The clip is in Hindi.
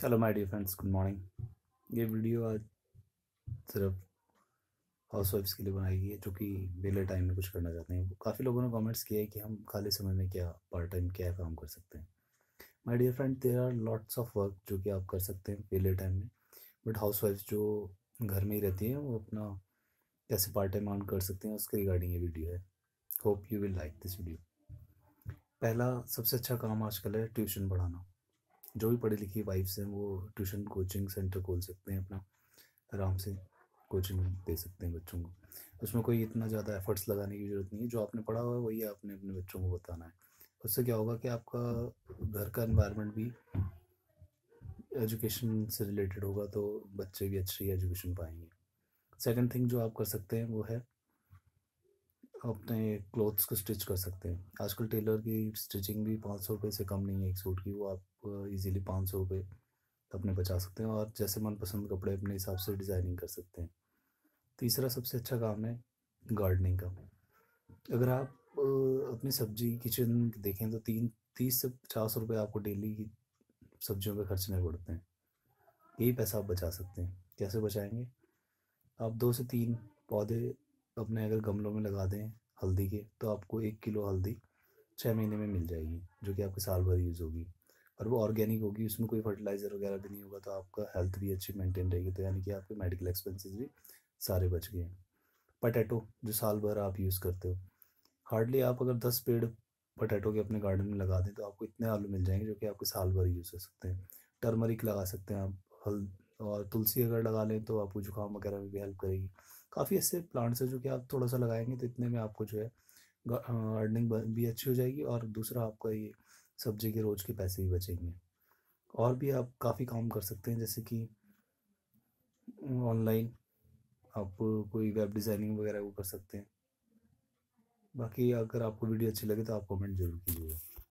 Hello my dear friends good morning ये वीडियो आज सिर्फ़ हाउस वाइफ्स के लिए बनाई गई है, जो कि वेले टाइम में कुछ करना चाहते हैं। काफ़ी लोगों ने कमेंट्स किया है कि हम खाली समय में क्या पार्ट टाइम क्या काम कर सकते हैं। My dear friend there are lots of work जो कि आप कर सकते हैं वेले टाइम में। बट हाउस वाइफ जो घर में ही रहती हैं, वो अपना कैसे पार्ट टाइम अर्न कर सकते हैं, उसके रिगार्डिंग ये वीडियो है। Hope you will like this video पहला सबसे अच्छा काम आजकल है ट्यूशन पढ़ाना। जो भी पढ़ी लिखी वाइफ्स हैं, वो ट्यूशन कोचिंग सेंटर खोल सकते हैं, अपना आराम से कोचिंग दे सकते हैं बच्चों को। उसमें कोई इतना ज़्यादा एफर्ट्स लगाने की ज़रूरत नहीं है, जो आपने पढ़ा हुआ है, वही आपने अपने बच्चों को बताना है। उससे क्या होगा कि आपका घर का इन्वायरमेंट भी एजुकेशन से रिलेटेड होगा तो बच्चे भी अच्छी एजुकेशन पाएँगे। सेकंड थिंग जो आप कर सकते हैं, वो है अपने क्लोथ्स को स्टिच कर सकते हैं। आजकल टेलर की स्टिचिंग भी पाँच सौ रुपये से कम नहीं है एक सूट की, वो आप इजीली पाँच सौ रुपये अपने बचा सकते हैं और जैसे मनपसंद कपड़े अपने हिसाब से डिज़ाइनिंग कर सकते हैं। तीसरा सबसे अच्छा काम है गार्डनिंग का। अगर आप अपनी सब्ज़ी किचन देखें तो तीन, तीस से पचास रुपये आपको डेली की सब्जियों पे खर्चने पड़ते हैं। यही पैसा आप बचा सकते हैं। कैसे बचाएँगे? आप दो से तीन पौधे अपने अगर गमलों में लगा दें हल्दी के तो आपको एक किलो हल्दी छः महीने में मिल जाएगी, जो कि आपके साल भर यूज़ होगी। और वो ऑर्गेनिक होगी, उसमें कोई फर्टिलाइज़र वगैरह भी नहीं होगा तो आपका हेल्थ भी अच्छी मेंटेन रहेगी तो यानी कि आपके मेडिकल एक्सपेंसेस भी सारे बच गए हैं। पटैटो, जो साल भर आप यूज़ करते हो। हार्डली आप अगर दस पेड़ पटैटो के अपने गार्डन में लगा दें तो आपको इतने आलू मिल जाएँगे, जो कि आपके साल भर यूज़ हो सकते हैं। टर्मरिक लगा सकते हैं आप, हल, और तुलसी अगर लगा लें तो आपको जुकाम वगैरह में भी हेल्प करेगी। काफ़ी ऐसे प्लांट्स हैं जो कि आप थोड़ा सा लगाएँगे तो इतने में आपको जो है अर्निंग भी अच्छी हो जाएगी और दूसरा आपका ये सब्ज़ी के रोज़ के पैसे भी बचेंगे। और भी आप काफ़ी काम कर सकते हैं, जैसे कि ऑनलाइन आप कोई वेब डिज़ाइनिंग वगैरह वो कर सकते हैं। बाकी अगर आपको वीडियो अच्छी लगे तो आप कमेंट ज़रूर कीजिएगा।